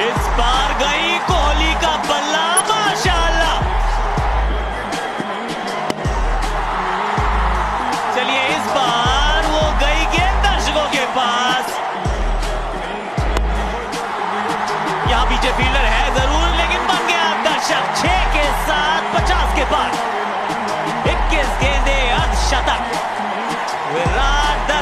बार गई कोहली का बल्ला, माशाल्लाह। चलिए, इस बार वो गई गेंद दर्शकों के पास। यहाँ पीछे फील्डर है ज़रूर, लेकिन बन गया दर्शक छह के साथ पचास के पास इक्कीस गेंदे अर्धशतक। विराट द